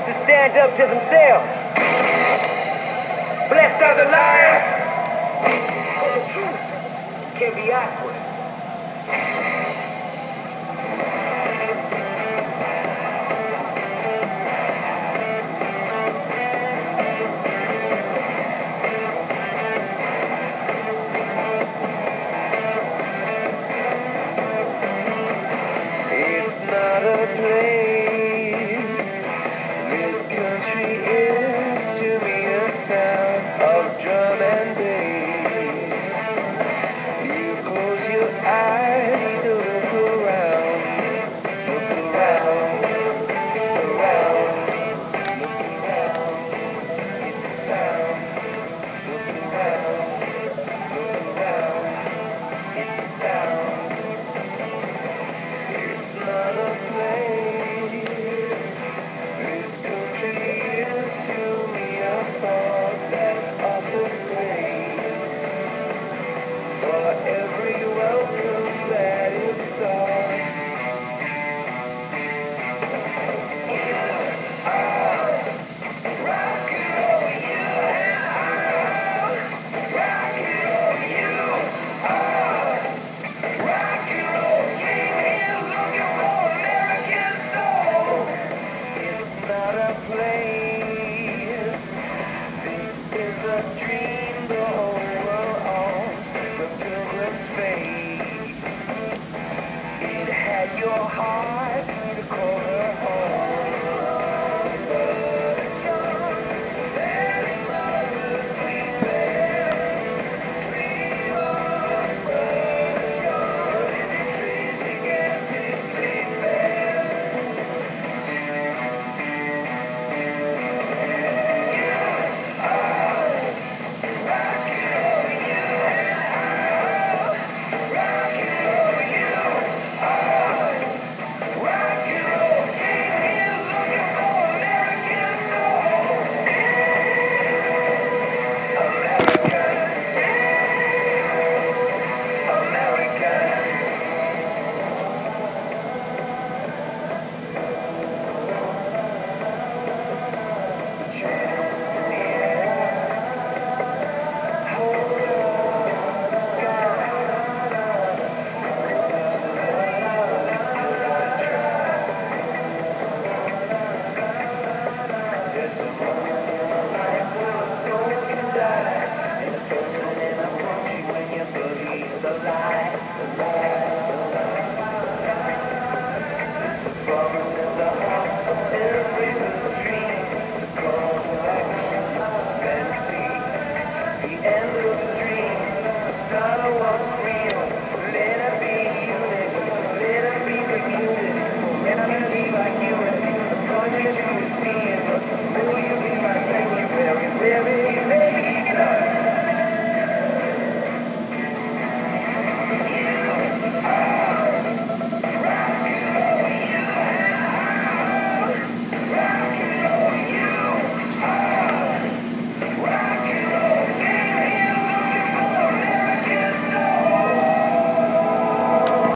have to stand up to themselves. Blessed are the liars, for the truth can be awkward. For every welcome that is sought.